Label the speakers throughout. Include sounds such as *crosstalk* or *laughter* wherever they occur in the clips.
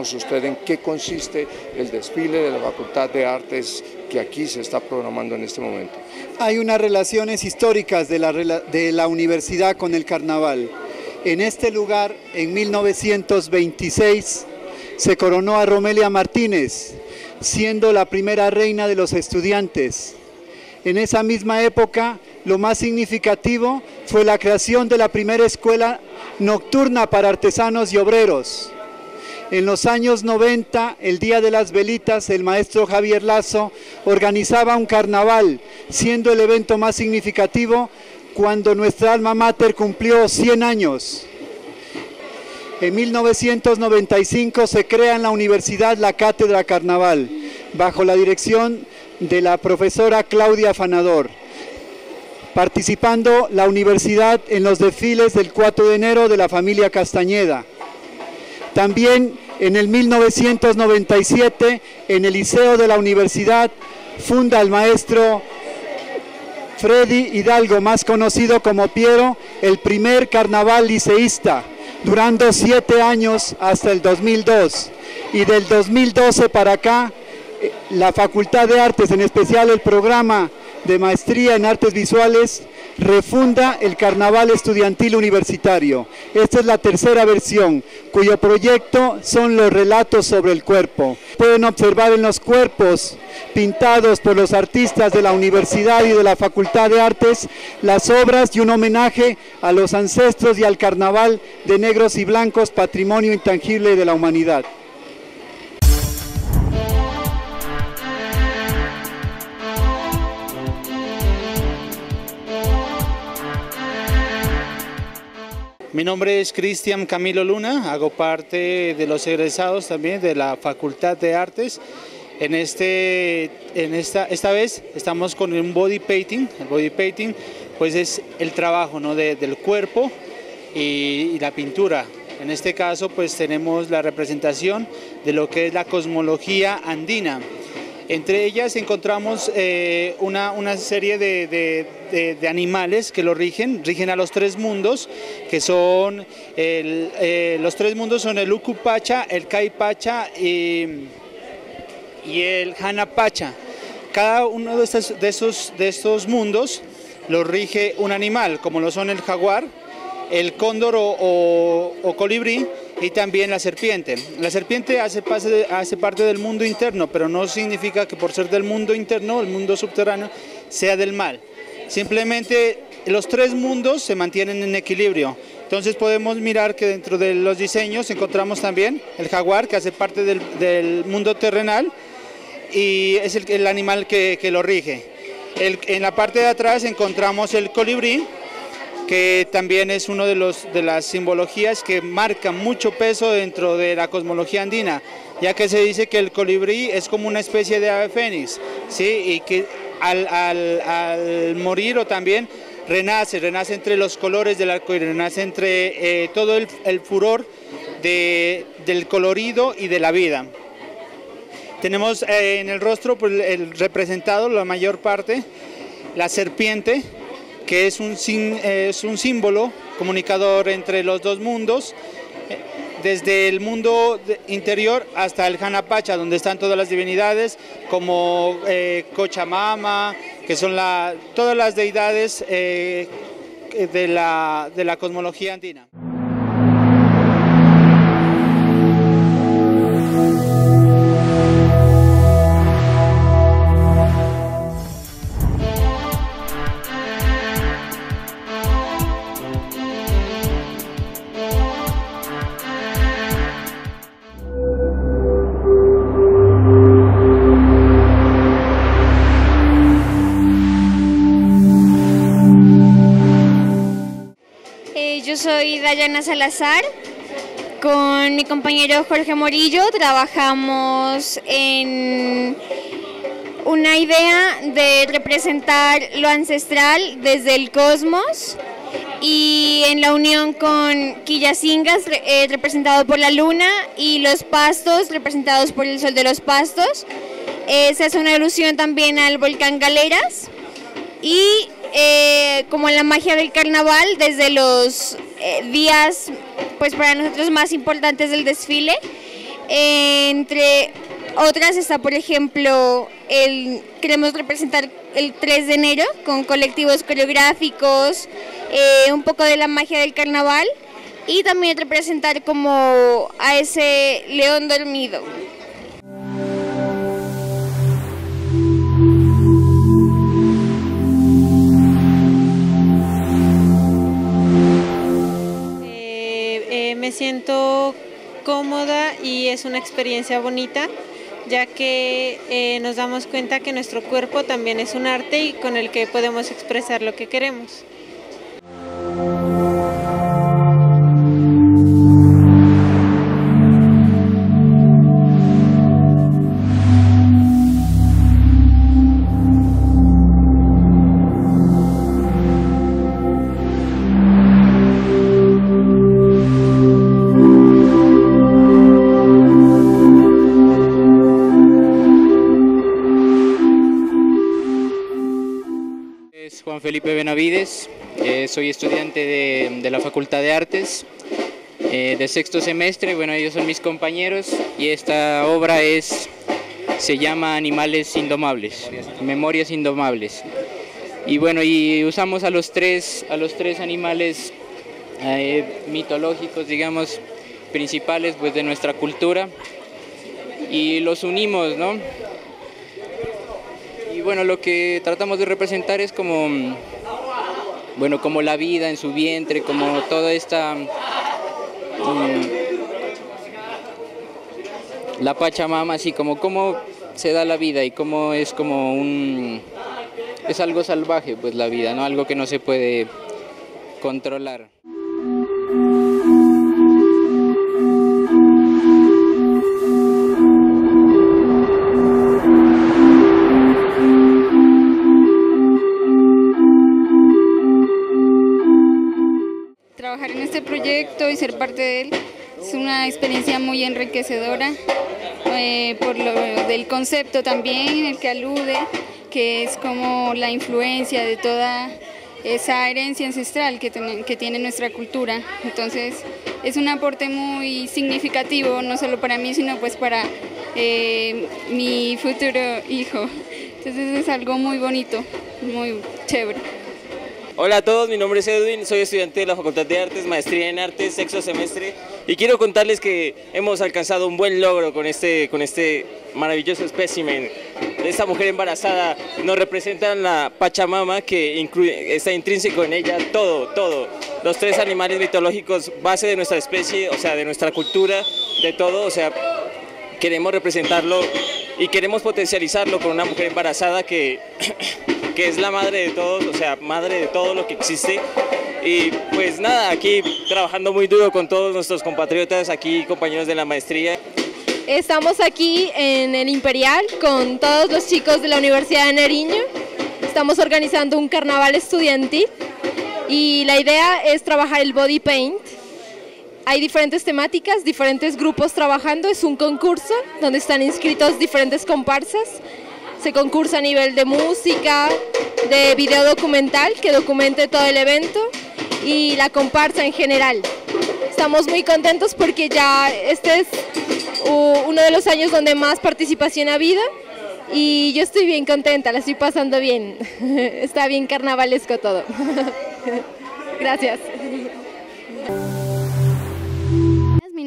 Speaker 1: usted en qué consiste el desfile de la Facultad de Artes que aquí se está programando en este momento.
Speaker 2: Hay unas relaciones históricas de la, de la universidad con el carnaval. En este lugar, en 1926, se coronó a Romelia Martínez, siendo la primera reina de los estudiantes. En esa misma época, lo más significativo fue la creación de la primera escuela nocturna para artesanos y obreros. En los años 90, el Día de las Velitas, el maestro Javier Lazo organizaba un carnaval, siendo el evento más significativo cuando nuestra alma mater cumplió 100 años. En 1995 se crea en la universidad la Cátedra Carnaval, bajo la dirección de la profesora Claudia Fanador, participando la universidad en los desfiles del 4 de enero de la familia Castañeda. También en el 1997, en el Liceo de la Universidad, funda el maestro Freddy Hidalgo, más conocido como Piero, el primer carnaval liceísta, durando siete años hasta el 2002. Y del 2012 para acá, eh, la Facultad de Artes, en especial el programa de maestría en artes visuales, refunda el Carnaval Estudiantil Universitario. Esta es la tercera versión, cuyo proyecto son los relatos sobre el cuerpo. Pueden observar en los cuerpos pintados por los artistas de la Universidad y de la Facultad de Artes las obras y un homenaje a los ancestros y al carnaval de negros y blancos, patrimonio intangible de la humanidad.
Speaker 3: Mi nombre es Cristian Camilo Luna, hago parte de los egresados también de la Facultad de Artes. En, este, en esta, esta vez estamos con un body painting. El body painting pues es el trabajo ¿no? del cuerpo y, y la pintura. En este caso pues tenemos la representación de lo que es la cosmología andina. Entre ellas encontramos eh, una, serie de, animales que lo rigen, rigen a los tres mundos, que son, eh, los tres mundos son el Ucupacha, el Caipacha y, y el Hanapacha. Cada uno de estos, de, esos, de estos mundos lo rige un animal, como lo son el jaguar, el cóndor o colibrí, y también la serpiente. La serpiente hace, hace parte del mundo interno, pero no significa que por ser del mundo interno, el mundo subterráneo, sea del mal. Simplemente los tres mundos se mantienen en equilibrio. Entonces podemos mirar que dentro de los diseños encontramos también el jaguar, que hace parte del, mundo terrenal y es el, animal que, lo rige. en la parte de atrás encontramos el colibrí, que también es uno de, de las simbologías que marca mucho peso dentro de la cosmología andina, ya que se dice que el colibrí es como una especie de ave fénix, ¿sí? y que al, morir o también renace, renace entre los colores del arco renace entre eh, todo el, furor del colorido y de la vida. Tenemos eh, en el rostro pues, representado, la mayor parte, la serpiente, que es un, símbolo comunicador entre los dos mundos, desde el mundo interior hasta el Hanapacha, donde están todas las divinidades, como eh, Cochamama, que son la, todas las deidades eh, de, la, de la cosmología andina.
Speaker 4: Salazar. Con mi compañero Jorge Morillo trabajamos en una idea de representar lo ancestral desde el cosmos y en la unión con Quillacingas, eh, representado por la luna, y los pastos, representados por el sol de los pastos. Eh, se hace una alusión también al volcán Galeras y eh, como la magia del carnaval, desde los eh, días, pues para nosotros más importantes del desfile, entre otras está, por ejemplo, el, queremos representar el 3 de enero con colectivos coreográficos, eh, un poco de la magia del carnaval y también representar como a ese león dormido.
Speaker 5: Me siento cómoda y es una experiencia bonita ya que eh, nos damos cuenta que nuestro cuerpo también es un arte y con el que podemos expresar lo que queremos.
Speaker 6: Eh, soy estudiante de, la Facultad de Artes eh, de sexto semestre, bueno ellos son mis compañeros y esta obra es, se llama Animales Indomables, Memorias Indomables. Y bueno, y usamos a los tres, a los tres animales eh, mitológicos, digamos, principales pues, de nuestra cultura y los unimos, ¿no? Y bueno, lo que tratamos de representar es como, bueno, como la vida en su vientre, como toda esta... Mm, la Pachamama, así como cómo se da la vida y cómo es como un... Es algo salvaje, pues la vida, ¿no? Algo que no se puede controlar.
Speaker 7: Y ser parte de él es una experiencia muy enriquecedora eh, por lo del concepto también, el que alude, que es como la influencia de toda esa herencia ancestral que, que tiene nuestra cultura. Entonces es un aporte muy significativo, no solo para mí, sino pues para eh, mi futuro hijo. Entonces es algo muy bonito, muy chévere.
Speaker 8: Hola a todos, mi nombre es Edwin, soy estudiante de la Facultad de Artes, Maestría en Artes, sexto semestre, y quiero contarles que hemos alcanzado un buen logro con este, con este maravilloso espécimen. Esta mujer embarazada nos representa la Pachamama, que está intrínseco en ella todo, todo. Los tres animales mitológicos, base de nuestra especie, o sea, de nuestra cultura, de todo, o sea, queremos representarlo y queremos potencializarlo con una mujer embarazada que que es la madre de todos, o sea, madre de todo lo que existe. Y pues nada, aquí trabajando muy duro con todos nuestros compatriotas, aquí compañeros de la maestría.
Speaker 9: Estamos aquí en el Imperial con todos los chicos de la Universidad de Nariño. Estamos organizando un carnaval estudiantil y la idea es trabajar el body paint. Hay diferentes temáticas, diferentes grupos trabajando, es un concurso donde están inscritos diferentes comparsas se concursa a nivel de música, de video documental que documente todo el evento y la comparsa en general. Estamos muy contentos porque ya este es uno de los años donde más participación ha habido y yo estoy bien contenta, la estoy pasando bien. *laughs* Está bien carnavalesco todo. *laughs* Gracias.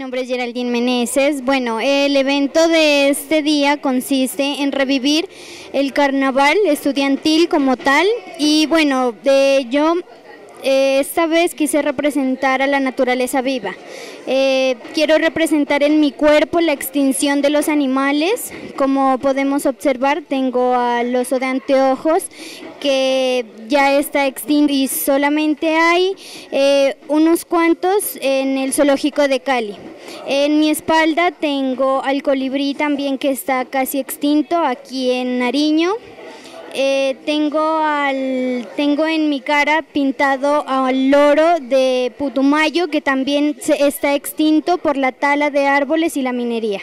Speaker 10: Nombre es Geraldine Meneses. Bueno, el evento de este día consiste en revivir el carnaval estudiantil como tal y bueno, de yo eh, esta vez quise representar a la naturaleza viva. Eh, quiero representar en mi cuerpo la extinción de los animales. Como podemos observar, tengo al oso de anteojos que ya está extinto y solamente hay eh, unos cuantos en el zoológico de Cali. En mi espalda tengo al colibrí también que está casi extinto aquí en Nariño. Eh, tengo, al, tengo en mi cara pintado al loro de Putumayo que también está extinto por la tala de árboles y la minería.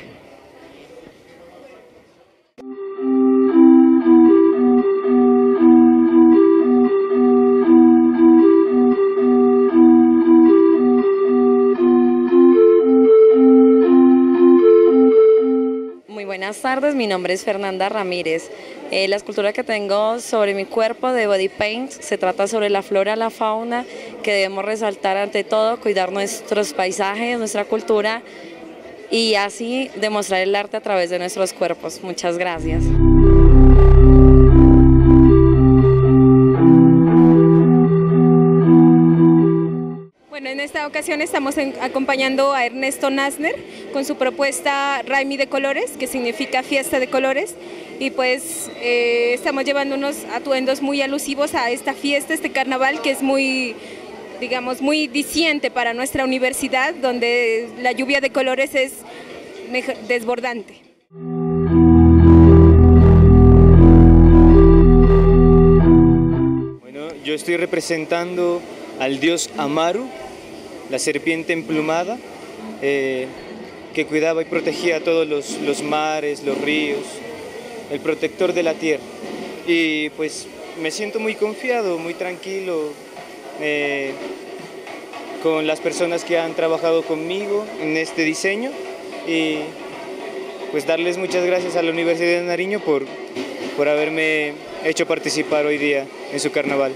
Speaker 11: Muy buenas tardes, mi nombre es Fernanda Ramírez. Eh, la escultura que tengo sobre mi cuerpo de body paint se trata sobre la flora, la fauna, que debemos resaltar ante todo, cuidar nuestros paisajes, nuestra cultura y así demostrar el arte a través de nuestros cuerpos. Muchas gracias.
Speaker 12: Bueno, en esta ocasión estamos acompañando a Ernesto Nasner con su propuesta Raimi de Colores, que significa fiesta de colores, y pues eh, estamos llevando unos atuendos muy alusivos a esta fiesta, este carnaval que es muy digamos, muy diciente para nuestra universidad, donde la lluvia de colores es desbordante.
Speaker 13: Bueno, yo estoy representando al dios Amaru, la serpiente emplumada, eh, que cuidaba y protegía todos los, los mares, los ríos, el protector de la tierra. Y pues me siento muy confiado, muy tranquilo, eh, con las personas que han trabajado conmigo en este diseño y pues darles muchas gracias a la Universidad de Nariño por, por haberme hecho participar hoy día en su carnaval.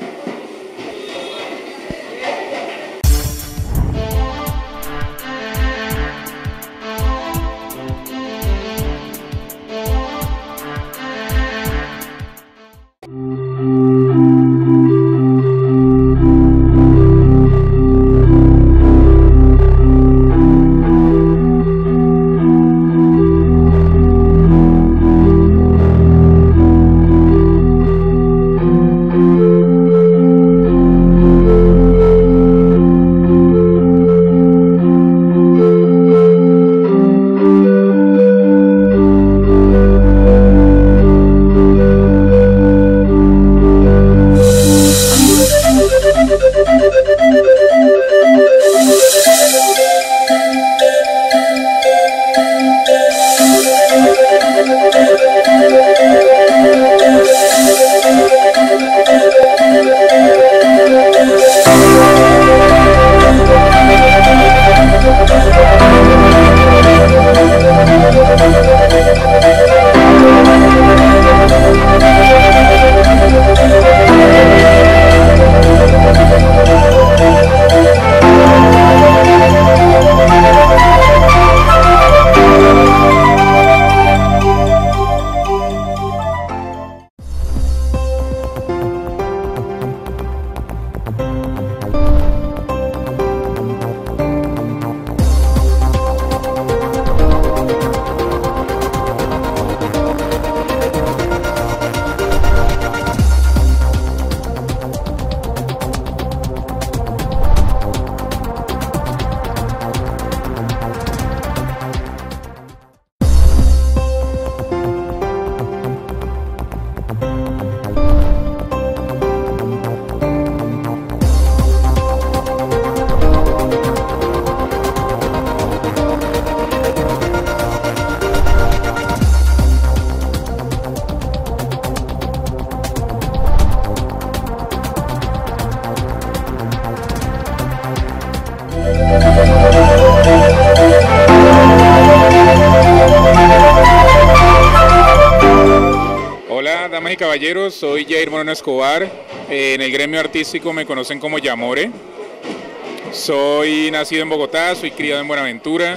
Speaker 14: Caballeros, soy Jair Moreno Escobar. Eh, en el gremio artístico me conocen como Yamore. Soy nacido en Bogotá, soy criado en Buenaventura,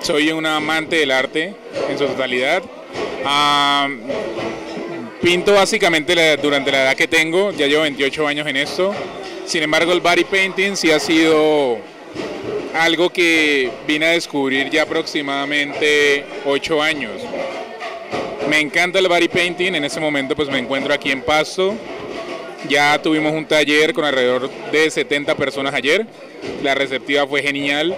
Speaker 14: soy un amante del arte en su totalidad. Ah, pinto básicamente durante la edad que tengo, ya llevo 28 años en esto. Sin embargo, el body painting sí ha sido algo que vine a descubrir ya aproximadamente 8 años. Me encanta el body painting, en este momento pues me encuentro aquí en Pasto. Ya tuvimos un taller con alrededor de 70 personas ayer. La receptiva fue genial.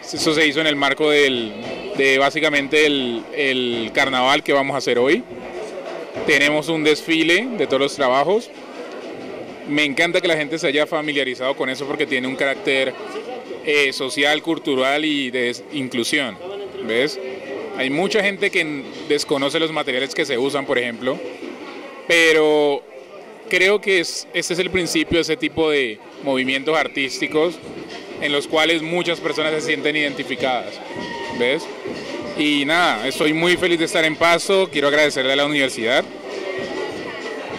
Speaker 14: Eso se hizo en el marco del, de básicamente el, el carnaval que vamos a hacer hoy. Tenemos un desfile de todos los trabajos. Me encanta que la gente se haya familiarizado con eso porque tiene un carácter eh, social, cultural y de inclusión. ¿Ves? Hay mucha gente que desconoce los materiales que se usan, por ejemplo, pero creo que es, este es el principio de ese tipo de movimientos artísticos en los cuales muchas personas se sienten identificadas, ¿ves? Y nada, estoy muy feliz de estar en Paso, quiero agradecerle a la universidad,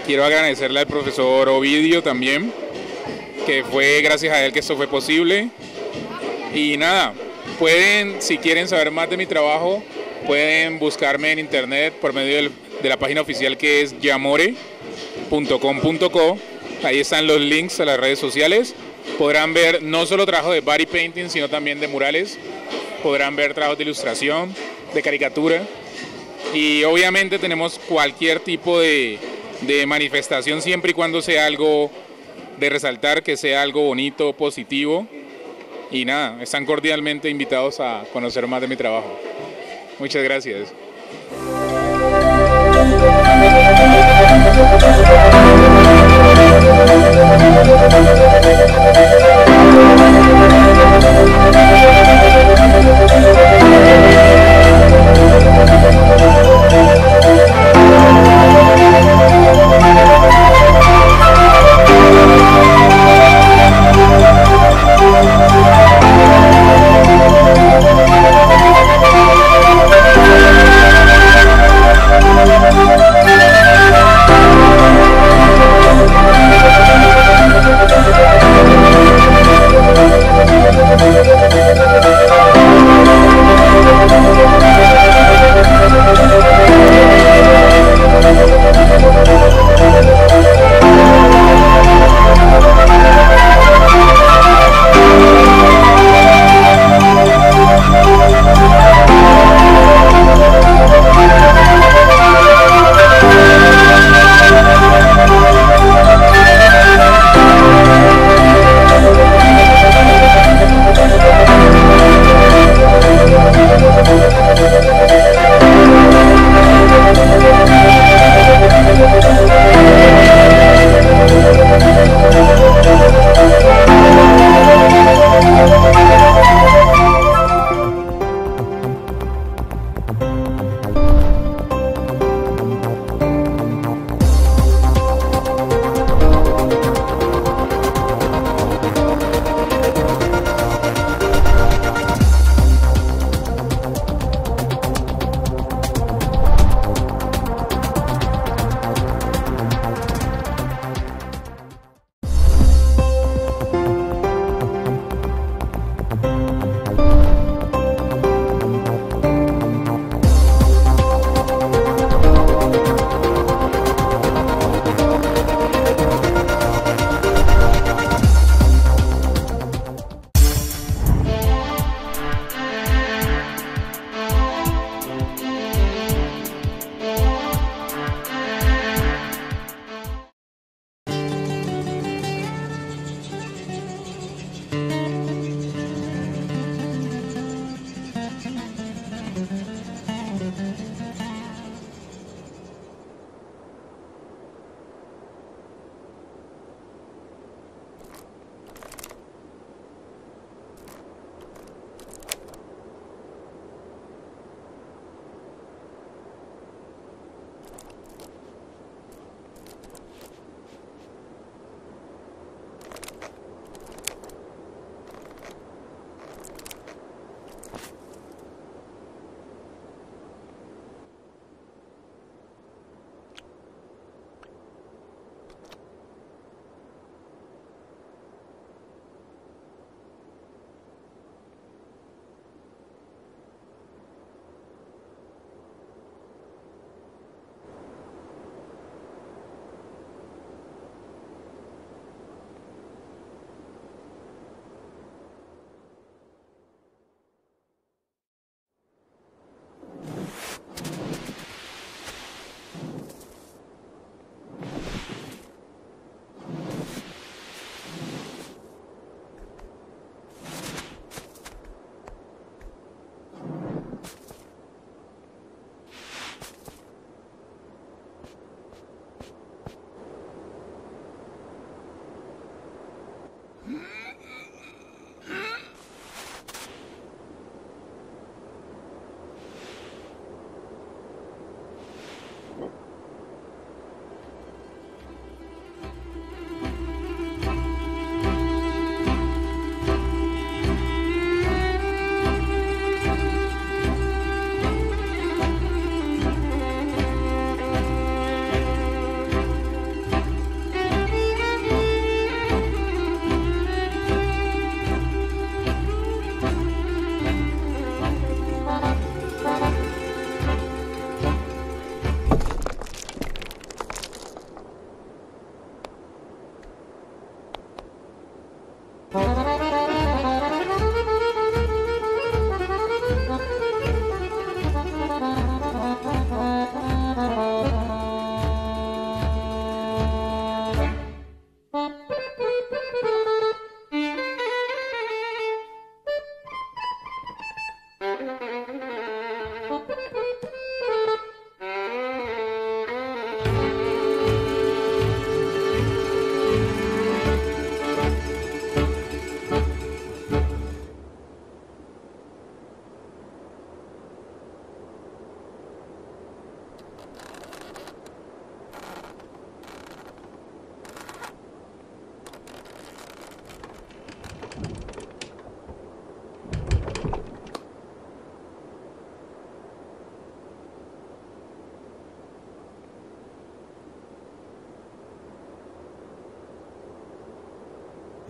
Speaker 14: quiero agradecerle al profesor Ovidio también, que fue gracias a él que esto fue posible. Y nada, pueden, si quieren saber más de mi trabajo, pueden buscarme en internet por medio de la página oficial que es yamore.com.co. Ahí están los links a las redes sociales. Podrán ver no solo trabajo de body painting, sino también de murales. Podrán ver trabajos de ilustración, de caricatura. Y obviamente tenemos cualquier tipo de manifestación siempre y cuando sea algo de resaltar, que sea algo bonito, positivo. Y nada, están cordialmente invitados a conocer más de mi trabajo. Muchas gracias.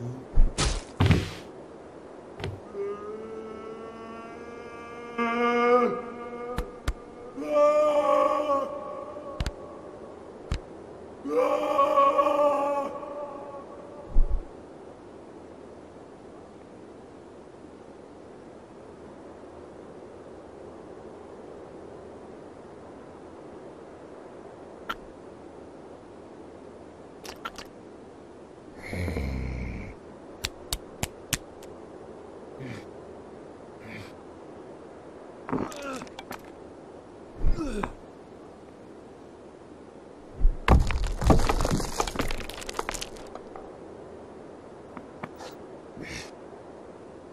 Speaker 15: Who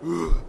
Speaker 1: Ugh.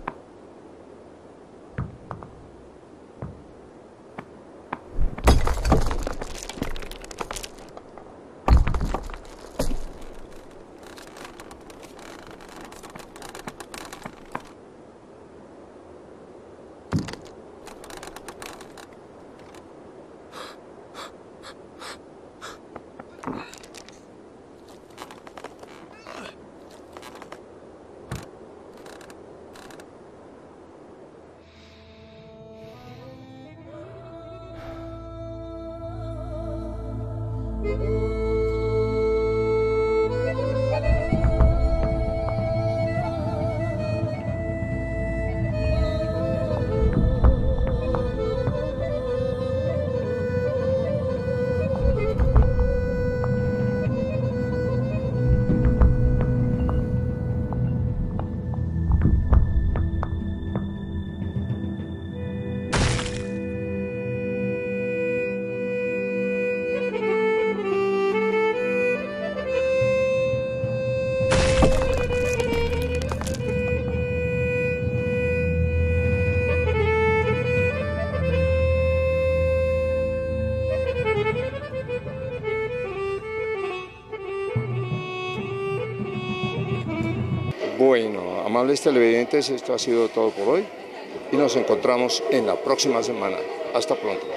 Speaker 1: Amables televidentes, esto ha sido todo por hoy y nos encontramos en la próxima semana. Hasta pronto.